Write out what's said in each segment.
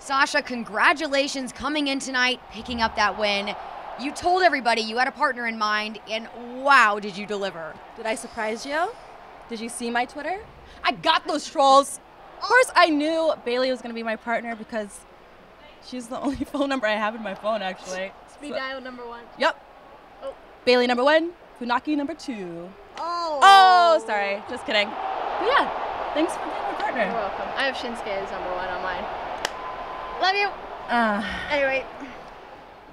Sasha, congratulations coming in tonight, picking up that win. You told everybody you had a partner in mind, and wow, did you deliver? Did I surprise you? Did you see my Twitter? I got those trolls. Of course, I knew Bayley was going to be my partner because she's the only phone number I have in my phone, actually. Speed dial number one. Yep. Oh. Bayley number one, Funaki number two. Oh. Oh, sorry. Just kidding. But yeah, thanks for being my partner. You're welcome. I have Shinsuke as number one on mine. Love you. Uh, Anyway,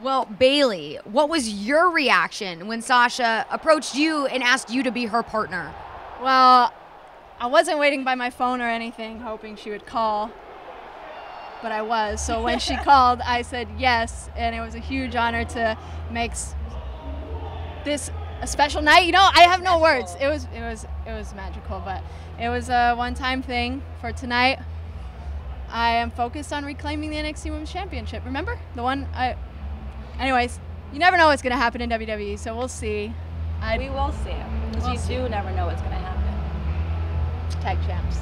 Well, Bayley, what was your reaction when Sasha approached you and asked you to be her partner? well, I wasn't waiting by my phone or anything, hoping she would call, but I was. So when she called, I said yes, and it was a huge honor to make this a special night. You know, I have no words. It was it was it was magical, but it was a one-time thing for tonight. I am focused on reclaiming the NXT Women's Championship. Remember the one I. Anyways, you never know what's gonna happen in WWE, so we'll see. I we will see. Because We'll you see. do never know what's going to happen. tag champs.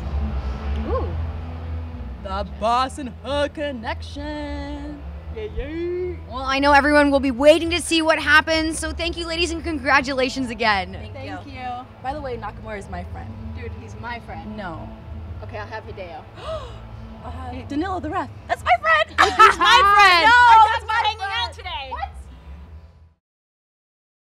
Ooh. The boss and her connection. Yeah, yeah. Well, I know everyone will be waiting to see what happens, so thank you, ladies, and congratulations again. Thank, Thank you. you. By the way, Nakamura is my friend. Dude, he's my friend. No. Okay, I'll have Hideo. Uh, Danilo the ref. That's my friend. He's my friend. No,